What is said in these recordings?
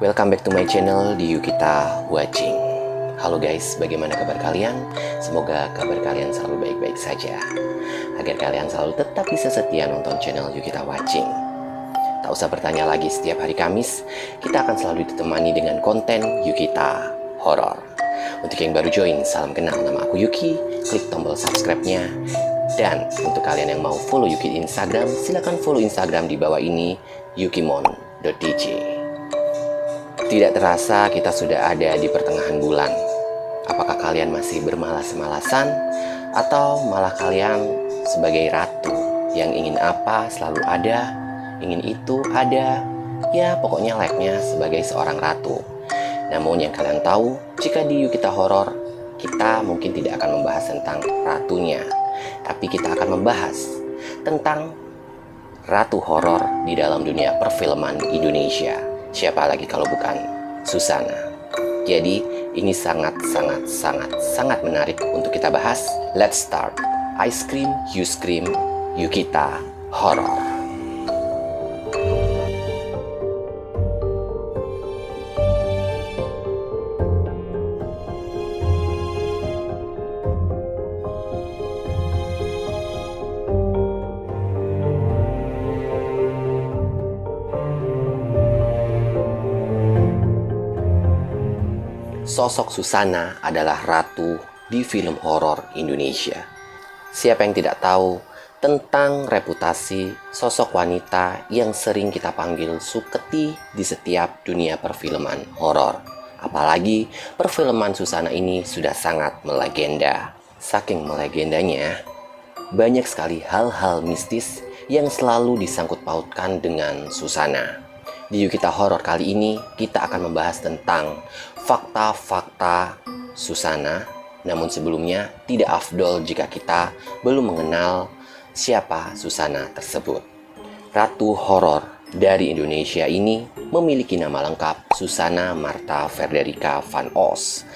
Welcome back to my channel di Yukita Watching. Halo guys, bagaimana kabar kalian? Semoga kabar kalian selalu baik-baik saja. Agar kalian selalu tetap bisa setia nonton channel Yukita Watching. Tak usah bertanya lagi setiap hari Kamis, kita akan selalu ditemani dengan konten Yukita Horror. Untuk yang baru join, salam kenal nama aku Yuki, klik tombol subscribe-nya. Dan untuk kalian yang mau follow Yuki di Instagram, silahkan follow Instagram di bawah ini, yukimon.dj. Tidak terasa kita sudah ada di pertengahan bulan. Apakah kalian masih bermalas-malasan atau malah kalian sebagai ratu yang ingin apa selalu ada, ingin itu ada, ya pokoknya like-nya sebagai seorang ratu. Namun yang kalian tahu, jika di Yukita Horror, kita mungkin tidak akan membahas tentang ratunya, tapi kita akan membahas tentang ratu horor di dalam dunia perfilman Indonesia Siapa lagi kalau bukan Susana. Jadi ini sangat sangat sangat sangat menarik untuk kita bahas. Let's start. Ice cream, you scream, Yukita Horror. Sosok Susana adalah ratu di film horor Indonesia. Siapa yang tidak tahu tentang reputasi sosok wanita yang sering kita panggil Suketi di setiap dunia perfilman horor. Apalagi perfilman Susana ini sudah sangat melegenda. Saking melegendanya, banyak sekali hal-hal mistis yang selalu disangkut pautkan dengan Susana. Di Yukita Horror kali ini, kita akan membahas tentang fakta-fakta Susana. Namun sebelumnya, tidak afdol jika kita belum mengenal siapa Susana tersebut. Ratu horor dari Indonesia ini memiliki nama lengkap Susana Marta Frederica van Os.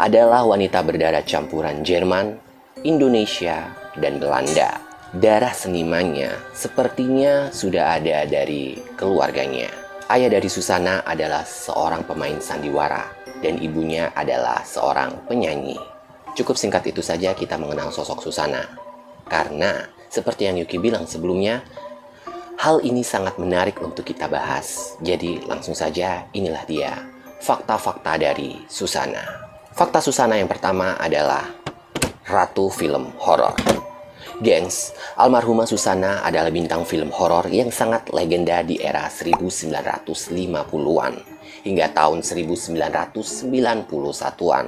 Adalah wanita berdarah campuran Jerman, Indonesia, dan Belanda. Darah senimannya sepertinya sudah ada dari keluarganya. Ayah dari Susana adalah seorang pemain sandiwara dan ibunya adalah seorang penyanyi. Cukup singkat itu saja kita mengenal sosok Susana. Karena seperti yang Yuki bilang sebelumnya, hal ini sangat menarik untuk kita bahas. Jadi langsung saja inilah dia fakta-fakta dari Susana. Fakta Susana yang pertama adalah ratu film horor. Gengs, almarhumah Susana adalah bintang film horor yang sangat legenda di era 1950-an hingga tahun 1991-an.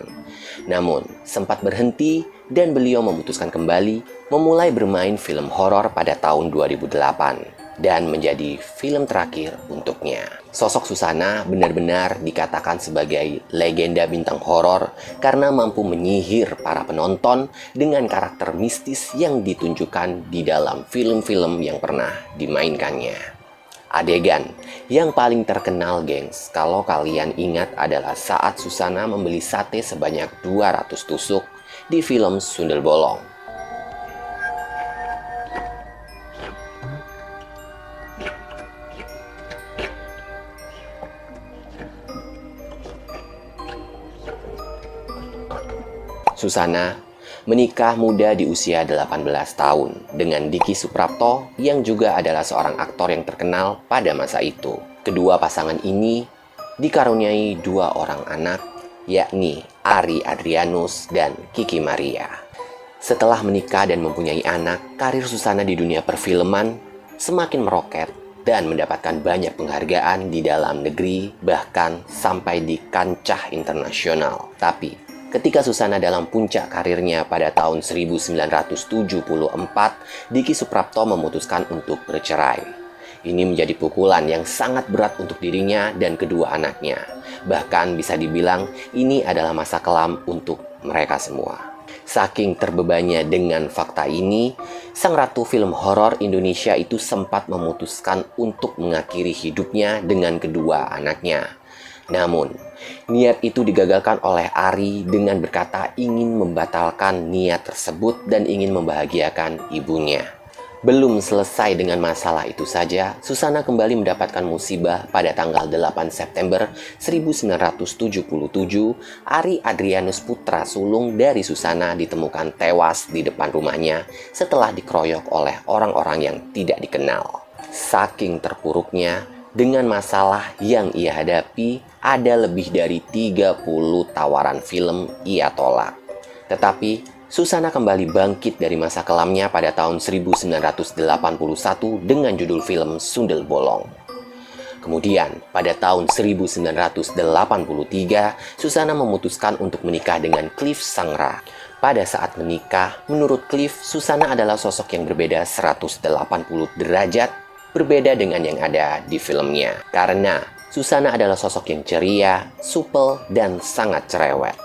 Namun, sempat berhenti dan beliau memutuskan kembali memulai bermain film horor pada tahun 2008 dan menjadi film terakhir untuknya. Sosok Susana benar-benar dikatakan sebagai legenda bintang horor karena mampu menyihir para penonton dengan karakter mistis yang ditunjukkan di dalam film-film yang pernah dimainkannya. Adegan yang paling terkenal, gengs, kalau kalian ingat adalah saat Susana membeli sate sebanyak 200 tusuk di film Sundel Bolong. Susana menikah muda di usia 18 tahun dengan Diki Suprapto yang juga adalah seorang aktor yang terkenal pada masa itu. Kedua pasangan ini dikaruniai dua orang anak yakni Ari Adrianus dan Kiki Maria. Setelah menikah dan mempunyai anak, karir Susana di dunia perfilman semakin meroket dan mendapatkan banyak penghargaan di dalam negeri bahkan sampai di kancah internasional. Tapi Ketika Susana dalam puncak karirnya pada tahun 1974, Diki Suprapto memutuskan untuk bercerai. Ini menjadi pukulan yang sangat berat untuk dirinya dan kedua anaknya. Bahkan bisa dibilang ini adalah masa kelam untuk mereka semua. Saking terbebannya dengan fakta ini, sang ratu film horor Indonesia itu sempat memutuskan untuk mengakhiri hidupnya dengan kedua anaknya. Namun, niat itu digagalkan oleh Ari dengan berkata ingin membatalkan niat tersebut dan ingin membahagiakan ibunya. Belum selesai dengan masalah itu saja, Susana kembali mendapatkan musibah pada tanggal 8 September 1977. Ari Adrianus Putra sulung dari Susana ditemukan tewas di depan rumahnya setelah dikeroyok oleh orang-orang yang tidak dikenal. Saking terpuruknya, dengan masalah yang ia hadapi, ada lebih dari 30 tawaran film ia tolak. Tetapi Susana kembali bangkit dari masa kelamnya pada tahun 1981 dengan judul film Sundel Bolong. Kemudian, pada tahun 1983, Susana memutuskan untuk menikah dengan Cliff Sangra. Pada saat menikah, menurut Cliff, Susana adalah sosok yang berbeda 180 derajat, berbeda dengan yang ada di filmnya. Karena Susana adalah sosok yang ceria, supel, dan sangat cerewet.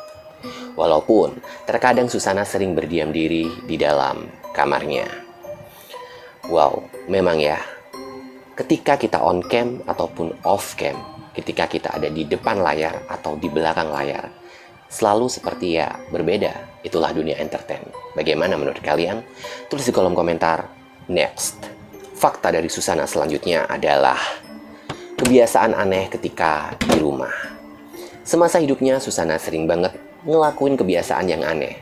Walaupun terkadang Susana sering berdiam diri di dalam kamarnya. Wow, memang ya. Ketika kita on cam ataupun off cam, ketika kita ada di depan layar atau di belakang layar, selalu seperti ya berbeda. Itulah dunia entertain. Bagaimana menurut kalian? Tulis di kolom komentar. Next. Fakta dari Susana selanjutnya adalah kebiasaan aneh ketika di rumah. Semasa hidupnya, Susana sering banget ngelakuin kebiasaan yang aneh.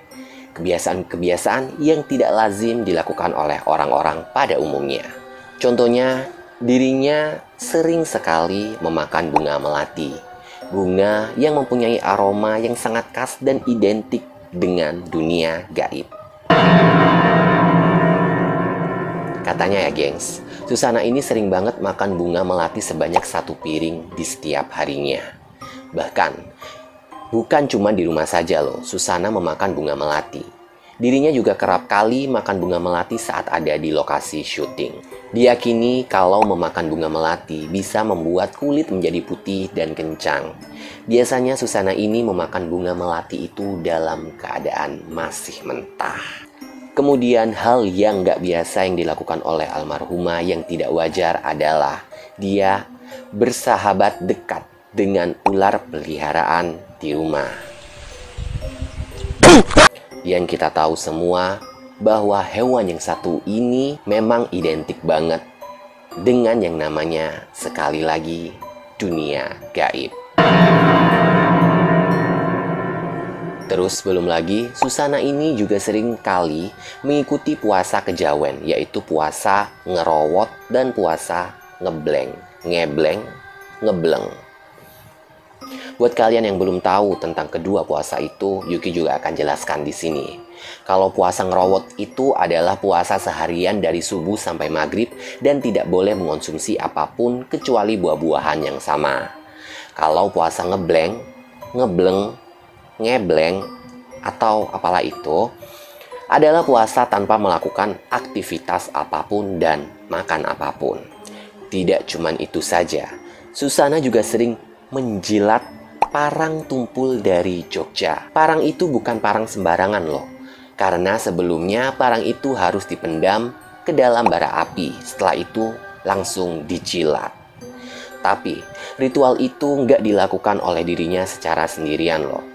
Kebiasaan-kebiasaan yang tidak lazim dilakukan oleh orang-orang pada umumnya. Contohnya, dirinya sering sekali memakan bunga melati. Bunga yang mempunyai aroma yang sangat khas dan identik dengan dunia gaib. Katanya ya gengs, Susana ini sering banget makan bunga melati sebanyak satu piring di setiap harinya. Bahkan, Bukan cuma di rumah saja loh, Susana memakan bunga melati. Dirinya juga kerap kali makan bunga melati saat ada di lokasi syuting. Diyakini kalau memakan bunga melati bisa membuat kulit menjadi putih dan kencang. Biasanya Susana ini memakan bunga melati itu dalam keadaan masih mentah. Kemudian hal yang gak biasa yang dilakukan oleh almarhumah yang tidak wajar adalah dia bersahabat dekat dengan ular peliharaan di rumah. Yang kita tahu semua bahwa hewan yang satu ini memang identik banget dengan yang namanya sekali lagi dunia gaib. Terus belum lagi, Susana ini juga sering kali mengikuti puasa kejawen, yaitu puasa ngerowot dan puasa ngebleng, ngebleng, ngebleng. Buat kalian yang belum tahu tentang kedua puasa itu, Yuki juga akan jelaskan di sini. Kalau puasa ngerowot itu adalah puasa seharian dari subuh sampai maghrib dan tidak boleh mengonsumsi apa pun kecuali buah-buahan yang sama. Kalau puasa ngebleng, ngebleng, ngebleng, atau apalah itu, adalah puasa tanpa melakukan aktivitas apa pun dan makan apa pun. Tidak cuma itu saja, Susana juga sering menjilat parang tumpul dari Jogja. Parang itu bukan parang sembarangan loh. Karena sebelumnya parang itu harus dipendam ke dalam bara api. Setelah itu langsung dicilat. Tapi ritual itu nggak dilakukan oleh dirinya secara sendirian loh.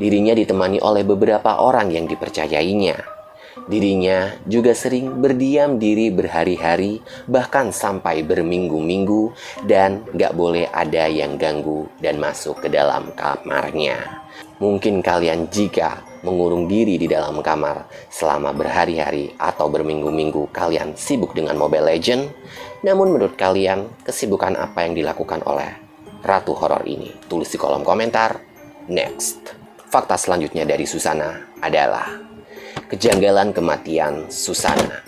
Dirinya ditemani oleh beberapa orang yang dipercayainya. Dirinya juga sering berdiam diri berhari-hari, bahkan sampai berminggu-minggu, dan gak boleh ada yang ganggu dan masuk ke dalam kamarnya. Mungkin kalian jika mengurung diri di dalam kamar selama berhari-hari atau berminggu-minggu kalian sibuk dengan Mobile Legend, namun menurut kalian kesibukan apa yang dilakukan oleh Ratu Horor ini? Tulis di kolom komentar. Next. Fakta selanjutnya dari Susana adalah Kejanggalan kematian Susana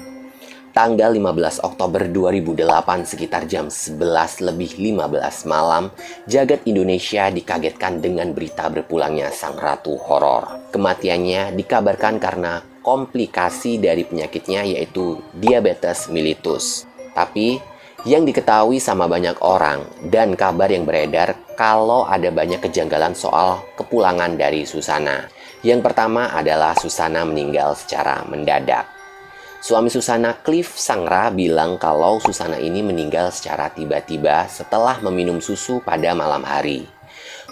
Tanggal 15 Oktober 2008 sekitar jam 11 lebih 15 malam, jagat Indonesia dikagetkan dengan berita berpulangnya sang ratu horor. Kematiannya dikabarkan karena komplikasi dari penyakitnya yaitu diabetes mellitus. Tapi yang diketahui sama banyak orang dan kabar yang beredar kalau ada banyak kejanggalan soal kepulangan dari Susana. Yang pertama adalah Susana meninggal secara mendadak. Suami Susana, Cliff Sangra, bilang kalau Susana ini meninggal secara tiba-tiba setelah meminum susu pada malam hari.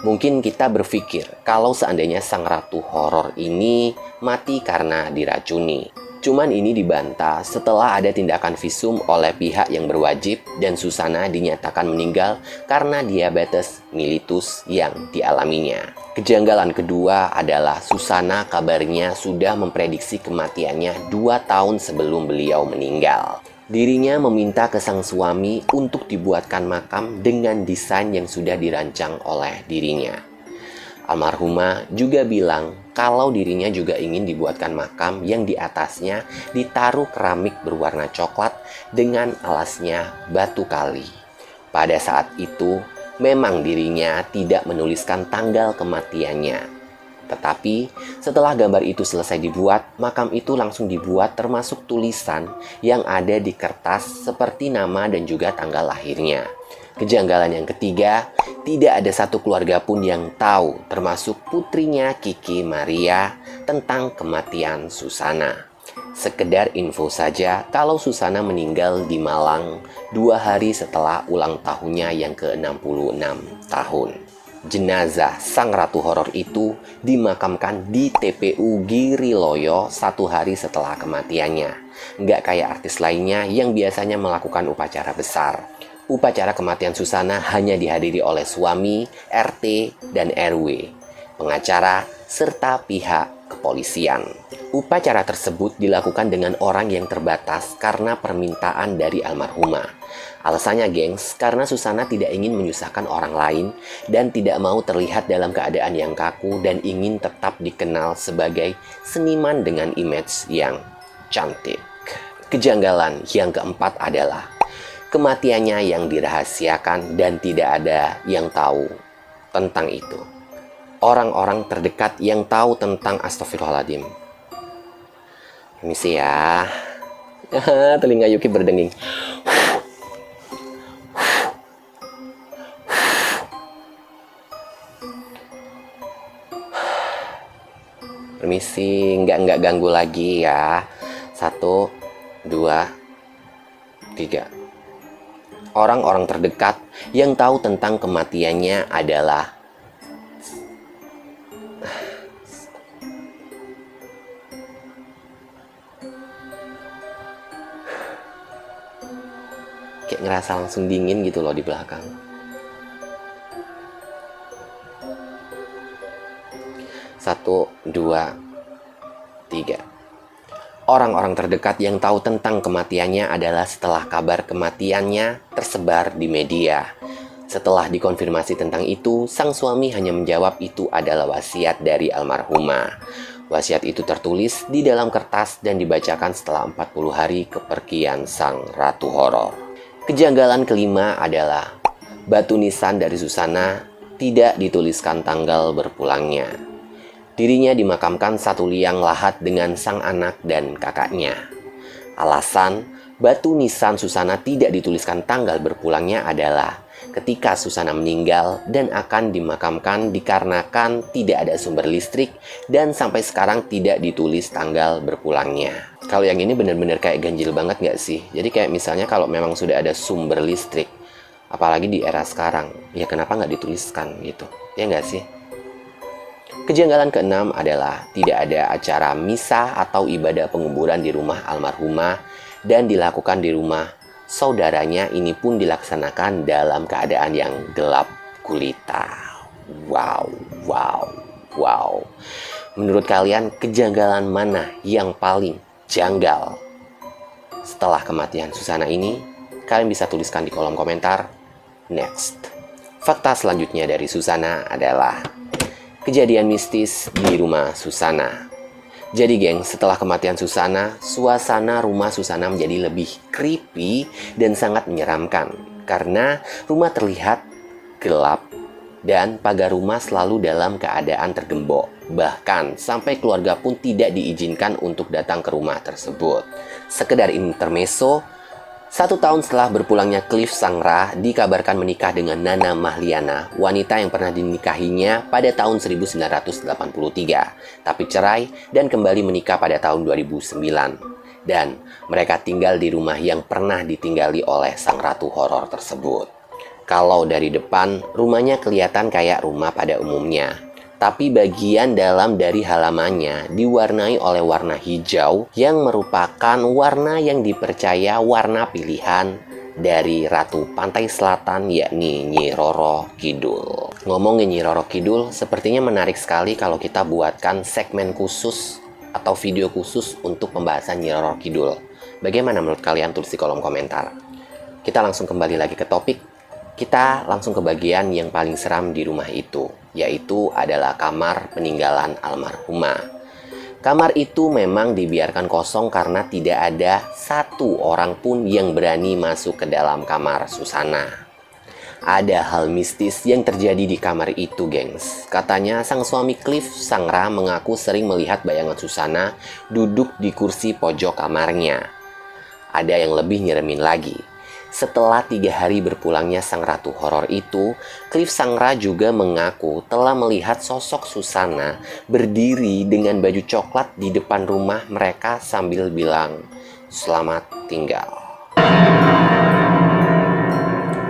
Mungkin kita berpikir kalau seandainya sang ratu horor ini mati karena diracuni. Cuman ini dibantah setelah ada tindakan visum oleh pihak yang berwajib dan Susana dinyatakan meninggal karena diabetes mellitus yang dialaminya. Kejanggalan kedua adalah Susana kabarnya sudah memprediksi kematiannya dua tahun sebelum beliau meninggal. Dirinya meminta ke sang suami untuk dibuatkan makam dengan desain yang sudah dirancang oleh dirinya. Almarhumah juga bilang kalau dirinya juga ingin dibuatkan makam yang di atasnya ditaruh keramik berwarna coklat dengan alasnya batu kali. Pada saat itu, memang dirinya tidak menuliskan tanggal kematiannya. Tetapi setelah gambar itu selesai dibuat, makam itu langsung dibuat termasuk tulisan yang ada di kertas seperti nama dan juga tanggal lahirnya. Kejanggalan yang ketiga, tidak ada satu keluarga pun yang tahu, termasuk putrinya Kiki Maria, tentang kematian Susana. Sekedar info saja, kalau Susana meninggal di Malang dua hari setelah ulang tahunnya yang ke-66 tahun. Jenazah sang ratu horor itu dimakamkan di TPU Giriloyo satu hari setelah kematiannya. Nggak kayak artis lainnya yang biasanya melakukan upacara besar upacara kematian Susana hanya dihadiri oleh suami, RT, dan RW, pengacara, serta pihak kepolisian. Upacara tersebut dilakukan dengan orang yang terbatas karena permintaan dari almarhumah. Alasannya gengs, karena Susana tidak ingin menyusahkan orang lain dan tidak mau terlihat dalam keadaan yang kaku dan ingin tetap dikenal sebagai seniman dengan image yang cantik. Kejanggalan yang keempat adalah kematiannya yang dirahasiakan dan tidak ada yang tahu tentang itu. Orang-orang terdekat yang tahu tentang Astagfirullahaladzim. Misi ya. Telinga Yuki berdenging. Permisi, nggak nggak ganggu lagi ya. Satu, dua, tiga orang-orang terdekat yang tahu tentang kematiannya adalah kayak ngerasa langsung dingin gitu loh di belakang. Satu, dua, tiga. Orang-orang terdekat yang tahu tentang kematiannya adalah setelah kabar kematiannya tersebar di media. Setelah dikonfirmasi tentang itu, sang suami hanya menjawab itu adalah wasiat dari almarhumah. Wasiat itu tertulis di dalam kertas dan dibacakan setelah 40 hari kepergian sang ratu horor. Kejanggalan kelima adalah batu nisan dari Susana tidak dituliskan tanggal berpulangnya. Dirinya dimakamkan satu liang lahat dengan sang anak dan kakaknya. Alasan batu nisan Susana tidak dituliskan tanggal berpulangnya adalah ketika Susana meninggal dan akan dimakamkan dikarenakan tidak ada sumber listrik dan sampai sekarang tidak ditulis tanggal berpulangnya. Kalau yang ini benar-benar kayak ganjil banget nggak sih? Jadi kayak misalnya kalau memang sudah ada sumber listrik, apalagi di era sekarang, ya kenapa nggak dituliskan gitu? Ya nggak sih? Kejanggalan keenam adalah tidak ada acara misa atau ibadah penguburan di rumah almarhumah dan dilakukan di rumah saudaranya ini pun dilaksanakan dalam keadaan yang gelap gulita. Wow, wow, wow. Menurut kalian kejanggalan mana yang paling janggal? Setelah kematian Susana ini, kalian bisa tuliskan di kolom komentar. Next. Fakta selanjutnya dari Susana adalah kejadian mistis di rumah Susana. Jadi geng, setelah kematian Susana, suasana rumah Susana menjadi lebih creepy dan sangat menyeramkan. Karena rumah terlihat gelap dan pagar rumah selalu dalam keadaan tergembok. Bahkan sampai keluarga pun tidak diizinkan untuk datang ke rumah tersebut. Sekedar intermeso, satu tahun setelah berpulangnya Cliff Sangra dikabarkan menikah dengan Nana Mahliana, wanita yang pernah dinikahinya pada tahun 1983, tapi cerai dan kembali menikah pada tahun 2009. Dan mereka tinggal di rumah yang pernah ditinggali oleh sang ratu horor tersebut. Kalau dari depan, rumahnya kelihatan kayak rumah pada umumnya. Tapi bagian dalam dari halamannya diwarnai oleh warna hijau yang merupakan warna yang dipercaya warna pilihan dari Ratu Pantai Selatan yakni Nyi Roro Kidul. Ngomongin Nyi Roro Kidul, sepertinya menarik sekali kalau kita buatkan segmen khusus atau video khusus untuk pembahasan Nyi Roro Kidul. Bagaimana menurut kalian tulis di kolom komentar. Kita langsung kembali lagi ke topik. Kita langsung ke bagian yang paling seram di rumah itu, yaitu adalah kamar peninggalan almarhumah. Kamar itu memang dibiarkan kosong karena tidak ada satu orang pun yang berani masuk ke dalam kamar Susana. Ada hal mistis yang terjadi di kamar itu, gengs. Katanya sang suami Cliff Sangra mengaku sering melihat bayangan Susana duduk di kursi pojok kamarnya. Ada yang lebih nyeremin lagi. Setelah tiga hari berpulangnya sang ratu horor itu, Cliff Sangra juga mengaku telah melihat sosok Susana berdiri dengan baju coklat di depan rumah mereka sambil bilang, "Selamat tinggal."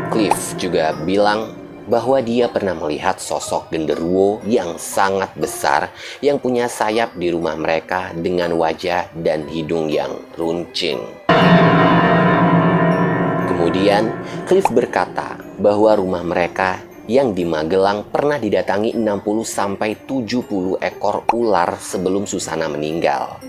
Cliff juga bilang bahwa dia pernah melihat sosok genderuwo yang sangat besar yang punya sayap di rumah mereka dengan wajah dan hidung yang runcing. Kemudian, Cliff berkata bahwa rumah mereka yang di Magelang pernah didatangi 60 sampai 70 ekor ular sebelum Susana meninggal.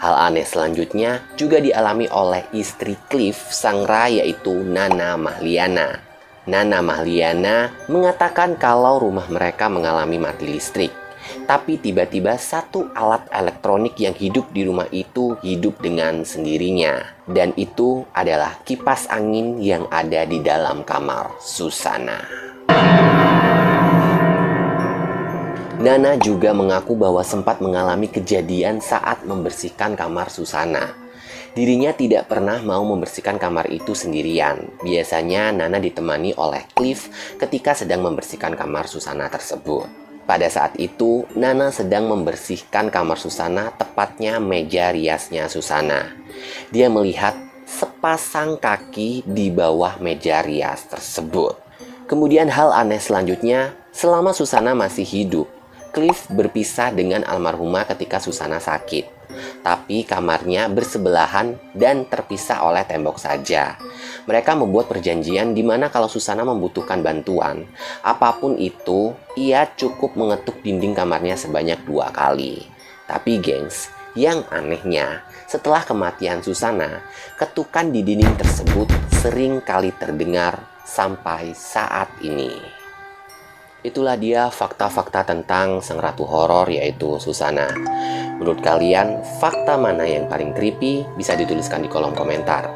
Hal aneh selanjutnya juga dialami oleh istri Cliff Sangra yaitu Nana Mahliana. Nana Mahliana mengatakan kalau rumah mereka mengalami mati listrik. Tapi tiba-tiba satu alat elektronik yang hidup di rumah itu hidup dengan sendirinya. Dan itu adalah kipas angin yang ada di dalam kamar Susana. Nana juga mengaku bahwa sempat mengalami kejadian saat membersihkan kamar Susana. Dirinya tidak pernah mau membersihkan kamar itu sendirian. Biasanya Nana ditemani oleh Cliff ketika sedang membersihkan kamar Susana tersebut. Pada saat itu, Nana sedang membersihkan kamar Susana, tepatnya meja riasnya Susana. Dia melihat sepasang kaki di bawah meja rias tersebut. Kemudian hal aneh selanjutnya, selama Susana masih hidup, Cliff berpisah dengan almarhumah ketika Susana sakit tapi kamarnya bersebelahan dan terpisah oleh tembok saja. Mereka membuat perjanjian di mana kalau Susana membutuhkan bantuan, apa pun itu, ia cukup mengetuk dinding kamarnya sebanyak dua kali. Tapi gengs, yang anehnya, setelah kematian Susana, ketukan di dinding tersebut sering kali terdengar sampai saat ini. Itulah dia fakta-fakta tentang sang ratu horor yaitu Susana. Menurut kalian, fakta mana yang paling creepy bisa dituliskan di kolom komentar.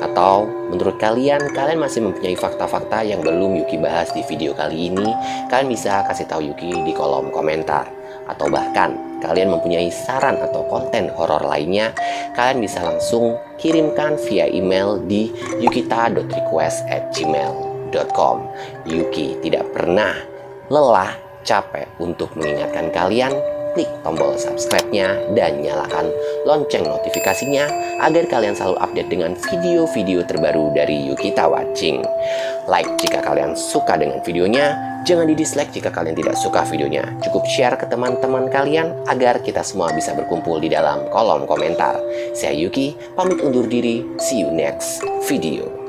Atau menurut kalian, kalian masih mempunyai fakta-fakta yang belum Yuki bahas di video kali ini, kalian bisa kasih tahu Yuki di kolom komentar. Atau bahkan kalian mempunyai saran atau konten horor lainnya, kalian bisa langsung kirimkan via email di yukita.request@gmail.com. Yuki tidak pernah lelah, capek untuk mengingatkan kalian, klik tombol subscribe-nya dan nyalakan lonceng notifikasinya agar kalian selalu update dengan video-video terbaru dari Yukita Watching. Like jika kalian suka dengan videonya, jangan di dislike jika kalian tidak suka videonya. Cukup share ke teman-teman kalian agar kita semua bisa berkumpul di dalam kolom komentar. Saya Yuki, pamit undur diri, see you next video.